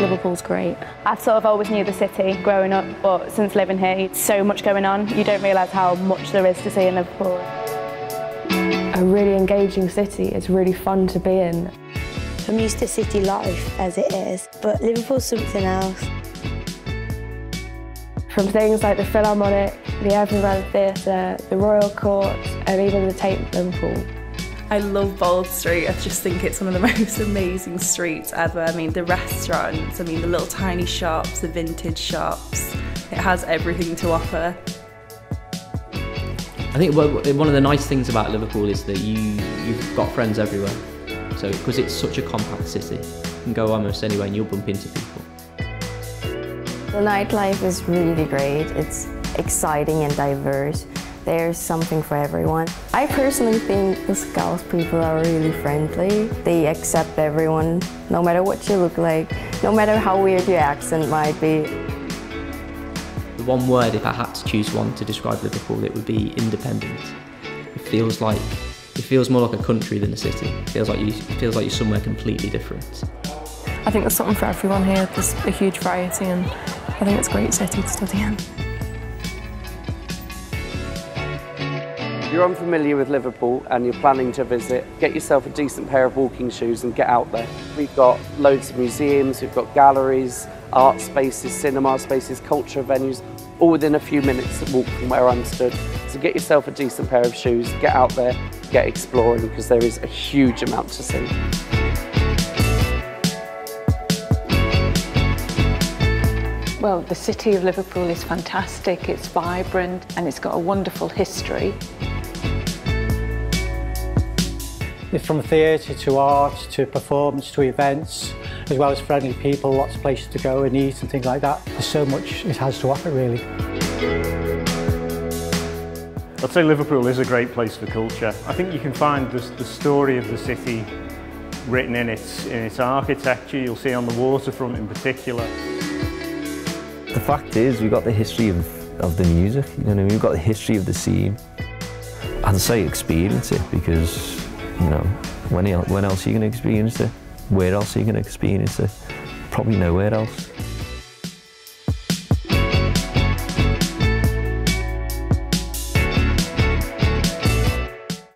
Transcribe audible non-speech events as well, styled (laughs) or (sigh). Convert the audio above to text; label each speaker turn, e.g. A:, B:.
A: Liverpool's great.
B: I sort of always knew the city growing up, but since living here, it's so much going on. You don't realise how much there is to see in Liverpool.
C: A really engaging city. It's really fun to be in.
D: I'm used to city life as it is, but Liverpool's something else.
C: From things like the Philharmonic, the Everyman Theatre, the Royal Court, and even the Tate Liverpool.
E: I love Bold Street. I just think it's one of the (laughs) most amazing streets ever. I mean, the restaurants, I mean, the little tiny shops, the vintage shops. It has everything to offer.
F: I think one of the nice things about Liverpool is that you, you've got friends everywhere. So, because it's such a compact city, you can go almost anywhere and you'll bump into people.
G: The nightlife is really great. It's exciting and diverse. There's something for everyone. I personally think the Scouse people are really friendly. They accept everyone, no matter what you look like, no matter how weird your accent might be.
F: The one word, if I had to choose one to describe Liverpool, it would be independent. It feels like it feels more like a country than a city. It feels like you it feels like you're somewhere completely different.
A: I think there's something for everyone here. There's a huge variety and I think it's a great city to study in.
H: If you're unfamiliar with Liverpool and you're planning to visit, get yourself a decent pair of walking shoes and get out there. We've got loads of museums, we've got galleries, art spaces, cinema spaces, culture venues, all within a few minutes walk from where I'm stood. So get yourself a decent pair of shoes, get out there, get exploring because there is a huge amount to see.
I: Well, the city of Liverpool is fantastic, it's vibrant and it's got a wonderful history.
J: From theatre to art to performance to events, as well as friendly people, lots of places to go and eat and things like that. There's so much it has to offer really.
K: I'd say Liverpool is a great place for culture. I think you can find the, the story of the city written in its, in its architecture, you'll see on the waterfront in particular.
L: The fact is, we've got the history of, of the music, you know what I mean? We've got the history of the scene. I'd say experience it because, you know, when, when else are you going to experience it? Where else are you going to experience it? Probably nowhere else.